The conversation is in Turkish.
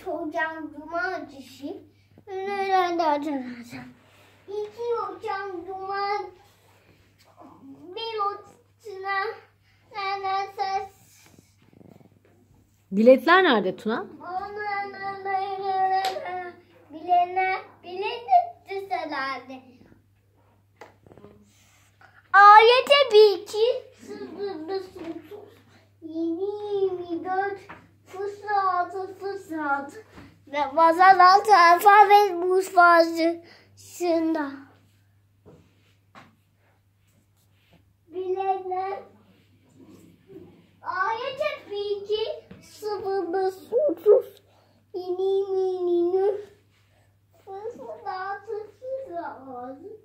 hocam cumartesi. Nerede açacağım? İki hocam cuma. Bir hocam neredeyse Biletler nerede Tuna? bilene bilene düzelerdi. Ayete bir iki altı Ramazan altı alfabet mutfağında. Bilenler ayet epiki sıvımız otuz yeni yeni fısıldatı sıra oldu.